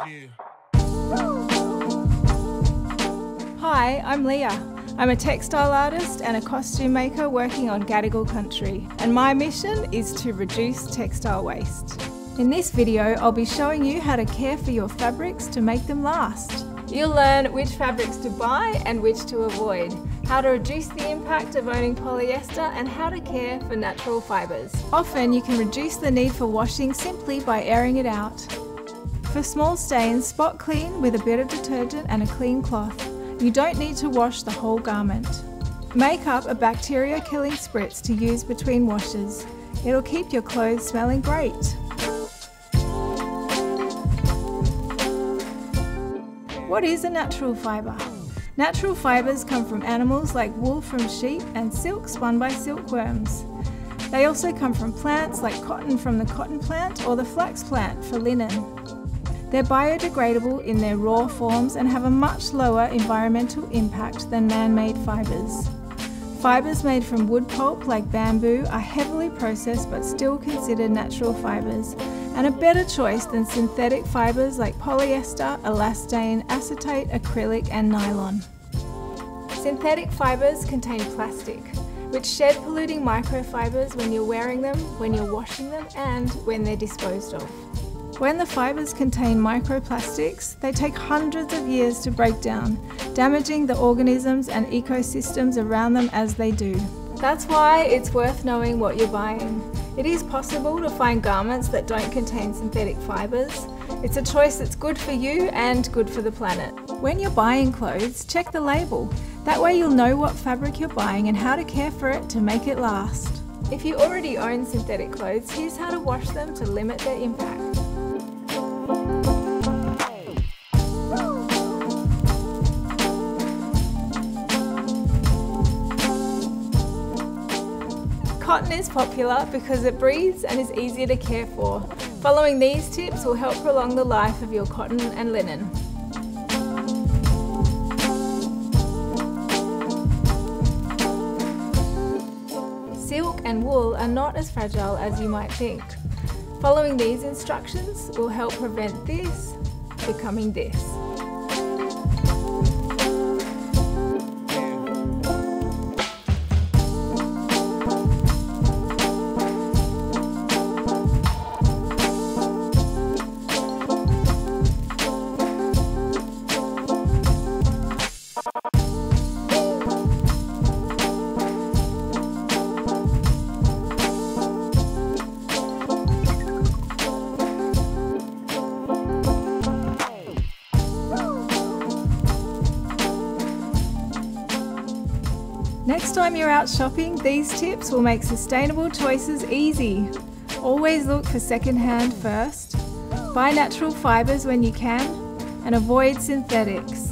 Hi, I'm Leah. I'm a textile artist and a costume maker working on Gadigal country, and my mission is to reduce textile waste. In this video, I'll be showing you how to care for your fabrics to make them last. You'll learn which fabrics to buy and which to avoid, how to reduce the impact of owning polyester and how to care for natural fibres. Often you can reduce the need for washing simply by airing it out. For small stains, spot clean with a bit of detergent and a clean cloth. You don't need to wash the whole garment. Make up a bacteria killing spritz to use between washes. It'll keep your clothes smelling great. What is a natural fibre? Natural fibres come from animals like wool from sheep and silk spun by silkworms. They also come from plants like cotton from the cotton plant or the flax plant for linen. They're biodegradable in their raw forms and have a much lower environmental impact than man-made fibres. Fibres made from wood pulp like bamboo are heavily processed but still considered natural fibres and a better choice than synthetic fibres like polyester, elastane, acetate, acrylic and nylon. Synthetic fibres contain plastic, which shed polluting microfibres when you're wearing them, when you're washing them and when they're disposed of. When the fibres contain microplastics, they take hundreds of years to break down, damaging the organisms and ecosystems around them as they do. That's why it's worth knowing what you're buying. It is possible to find garments that don't contain synthetic fibres. It's a choice that's good for you and good for the planet. When you're buying clothes, check the label. That way you'll know what fabric you're buying and how to care for it to make it last. If you already own synthetic clothes, here's how to wash them to limit their impact. Cotton is popular because it breathes and is easier to care for. Following these tips will help prolong the life of your cotton and linen. Silk and wool are not as fragile as you might think. Following these instructions will help prevent this becoming this. Next time you're out shopping, these tips will make sustainable choices easy. Always look for secondhand first, buy natural fibres when you can, and avoid synthetics.